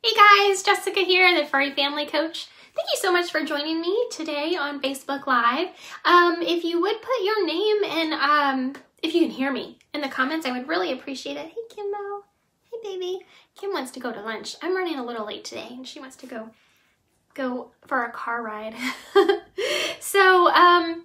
Hey guys, Jessica here, the Furry Family Coach. Thank you so much for joining me today on Facebook Live. Um, if you would put your name and um, if you can hear me in the comments, I would really appreciate it. Hey Kimbo, hey baby. Kim wants to go to lunch. I'm running a little late today and she wants to go go for a car ride. so, um,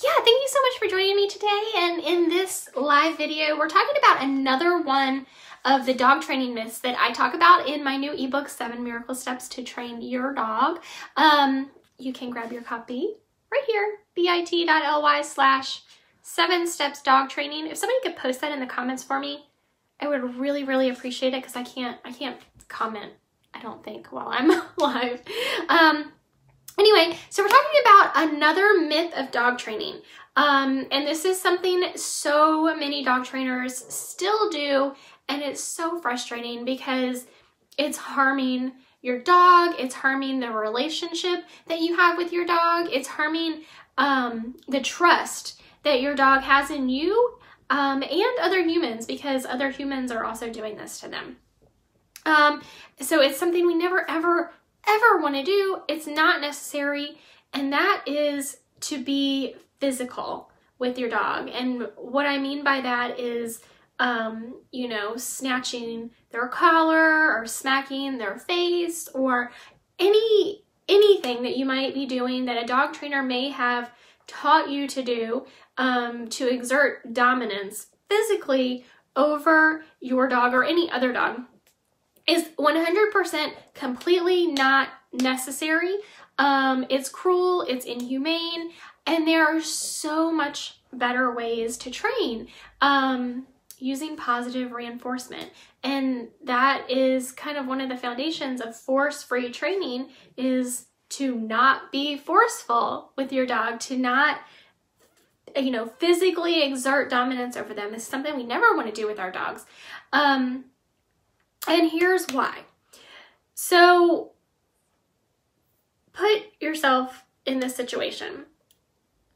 yeah, thank you so much for joining me today. And in this live video, we're talking about another one of the dog training myths that I talk about in my new ebook, Seven Miracle Steps to Train Your Dog. Um, you can grab your copy right here, bit.ly slash seven steps dog training. If somebody could post that in the comments for me, I would really, really appreciate it because I can't, I can't comment, I don't think, while I'm live. Um, anyway, so we're talking about another myth of dog training. Um, and this is something so many dog trainers still do and it's so frustrating because it's harming your dog, it's harming the relationship that you have with your dog, it's harming um, the trust that your dog has in you um, and other humans because other humans are also doing this to them. Um, so it's something we never, ever, ever want to do. It's not necessary, and that is to be physical with your dog. And what I mean by that is um, you know, snatching their collar or smacking their face or any anything that you might be doing that a dog trainer may have taught you to do um, to exert dominance physically over your dog or any other dog is 100% completely not necessary. Um, it's cruel, it's inhumane, and there are so much better ways to train. Um, using positive reinforcement. And that is kind of one of the foundations of force-free training is to not be forceful with your dog, to not you know, physically exert dominance over them. Is something we never want to do with our dogs. Um, and here's why. So put yourself in this situation.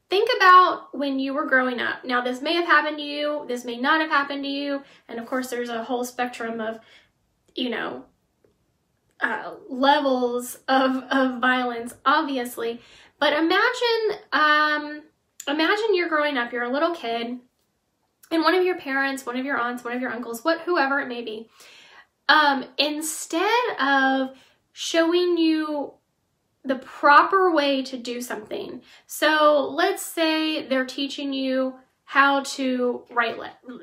Think about when you were growing up. Now, this may have happened to you, this may not have happened to you, and of course, there's a whole spectrum of, you know, uh, levels of, of violence, obviously. But imagine, um, imagine you're growing up, you're a little kid, and one of your parents, one of your aunts, one of your uncles, what whoever it may be, um, instead of showing you the proper way to do something. So let's say they're teaching you how to write,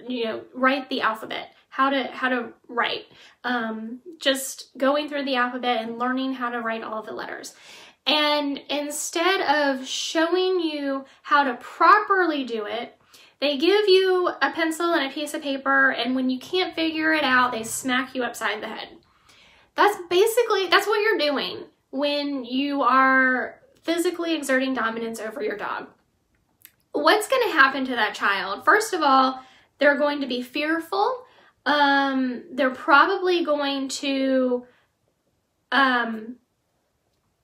you know, write the alphabet, how to how to write. Um, just going through the alphabet and learning how to write all the letters. And instead of showing you how to properly do it, they give you a pencil and a piece of paper, and when you can't figure it out, they smack you upside the head. That's basically, that's what you're doing when you are physically exerting dominance over your dog. What's going to happen to that child? First of all, they're going to be fearful. Um, they're probably going to, um,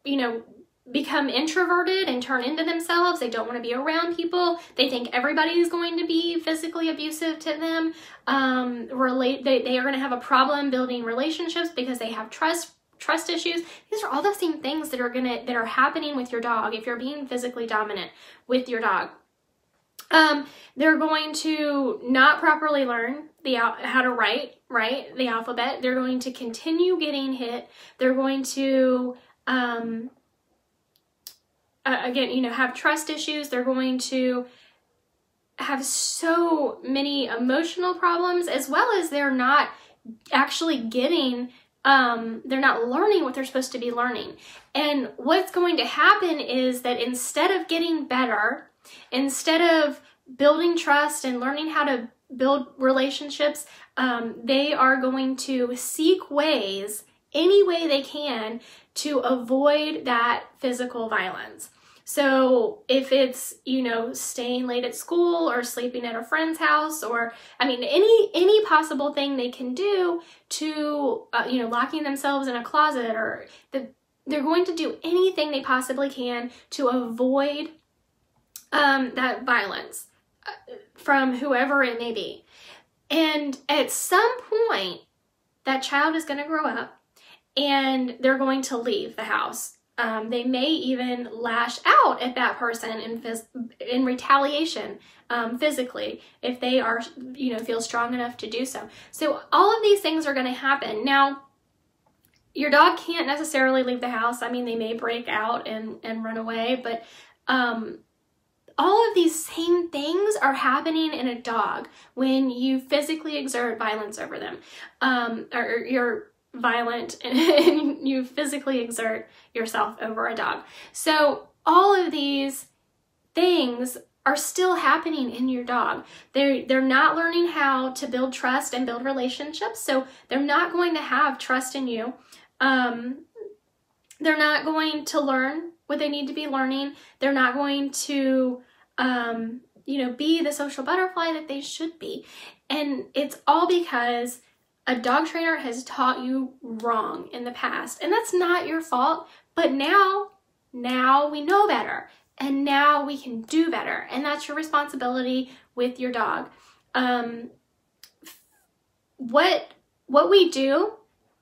you know, become introverted and turn into themselves. They don't want to be around people. They think everybody is going to be physically abusive to them. Um, relate, they, they are going to have a problem building relationships because they have trust trust issues. These are all the same things that are gonna that are happening with your dog if you're being physically dominant with your dog. Um, they're going to not properly learn the how to write right the alphabet. They're going to continue getting hit. They're going to um, uh, again, you know, have trust issues. They're going to have so many emotional problems as well as they're not actually getting um, they're not learning what they're supposed to be learning. And what's going to happen is that instead of getting better, instead of building trust and learning how to build relationships, um, they are going to seek ways, any way they can, to avoid that physical violence. So if it's, you know, staying late at school or sleeping at a friend's house or, I mean, any, any possible thing they can do to, uh, you know, locking themselves in a closet or the, they're going to do anything they possibly can to avoid um, that violence uh, from whoever it may be. And at some point, that child is going to grow up and they're going to leave the house. Um, they may even lash out at that person in, in retaliation um, physically if they are, you know, feel strong enough to do so. So all of these things are going to happen. Now, your dog can't necessarily leave the house. I mean, they may break out and, and run away, but um, all of these same things are happening in a dog when you physically exert violence over them, um, or you're violent and you physically exert yourself over a dog. So all of these things are still happening in your dog. They're they're not learning how to build trust and build relationships, so they're not going to have trust in you. Um, they're not going to learn what they need to be learning. They're not going to um, you know, be the social butterfly that they should be. And it's all because a dog trainer has taught you wrong in the past. And that's not your fault, but now, now we know better. And now we can do better. And that's your responsibility with your dog. Um, what what we do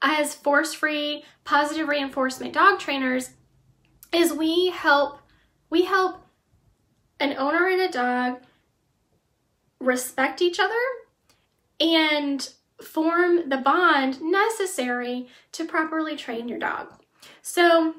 as force-free positive reinforcement dog trainers is we help we help an owner and a dog respect each other and form the bond necessary to properly train your dog. So,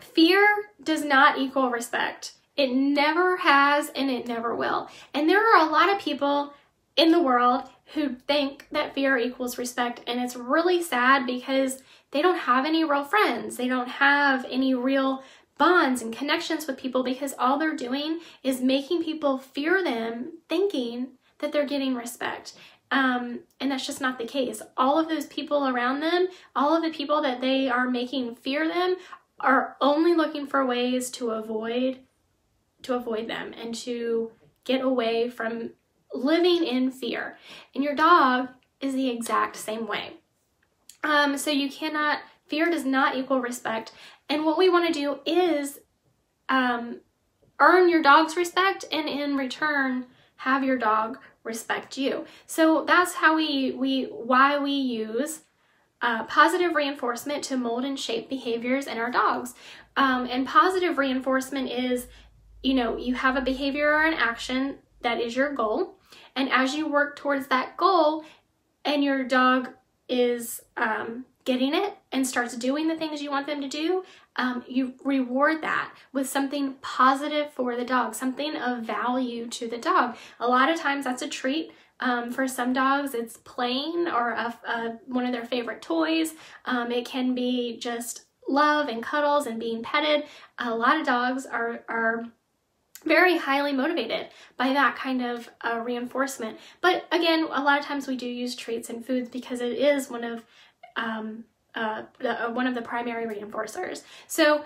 fear does not equal respect. It never has and it never will. And there are a lot of people in the world who think that fear equals respect, and it's really sad because they don't have any real friends. They don't have any real bonds and connections with people because all they're doing is making people fear them, thinking that they're getting respect. Um, and that's just not the case. All of those people around them, all of the people that they are making fear them, are only looking for ways to avoid to avoid them and to get away from living in fear. And your dog is the exact same way. Um, so you cannot fear does not equal respect and what we want to do is um, earn your dog's respect and in return have your dog respect you. So that's how we, we why we use uh, positive reinforcement to mold and shape behaviors in our dogs. Um, and positive reinforcement is, you know, you have a behavior or an action that is your goal. And as you work towards that goal and your dog is um, getting it and starts doing the things you want them to do, um, you reward that with something positive for the dog, something of value to the dog. A lot of times that's a treat. Um, for some dogs, it's playing or a, a, one of their favorite toys. Um, it can be just love and cuddles and being petted. A lot of dogs are, are very highly motivated by that kind of uh, reinforcement. But again, a lot of times we do use treats and foods because it is one of um, uh, the, uh, one of the primary reinforcers. So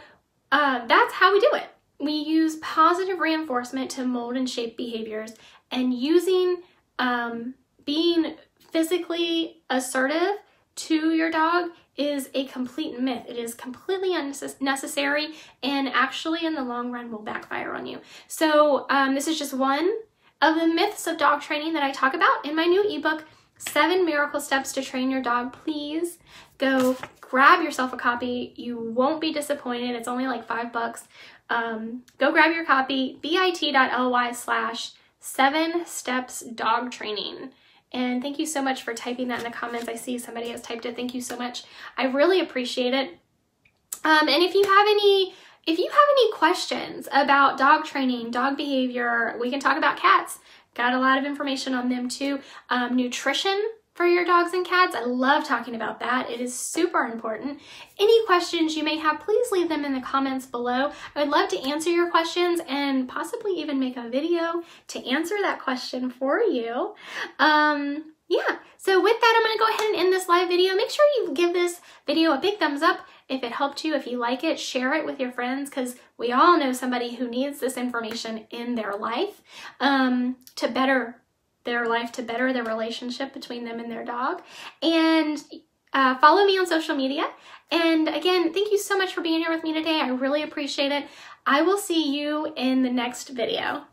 uh, that's how we do it. We use positive reinforcement to mold and shape behaviors and using um, being physically assertive to your dog is a complete myth. It is completely unnecessary and actually in the long run will backfire on you. So um, this is just one of the myths of dog training that I talk about in my new ebook, Seven Miracle Steps to Train Your Dog. Please go grab yourself a copy. You won't be disappointed. It's only like five bucks. Um, go grab your copy, bit.ly slash seven steps dog training. And thank you so much for typing that in the comments. I see somebody has typed it. Thank you so much. I really appreciate it. Um, and if you have any if you have any questions about dog training, dog behavior, we can talk about cats. Got a lot of information on them too. Um, nutrition for your dogs and cats. I love talking about that. It is super important. Any questions you may have, please leave them in the comments below. I would love to answer your questions and possibly even make a video to answer that question for you. Um, yeah, so with that, I'm gonna go ahead and end this live video. Make sure you give this video a big thumbs up if it helped you. If you like it, share it with your friends because we all know somebody who needs this information in their life um, to better their life, to better the relationship between them and their dog. And uh, follow me on social media. And again, thank you so much for being here with me today. I really appreciate it. I will see you in the next video.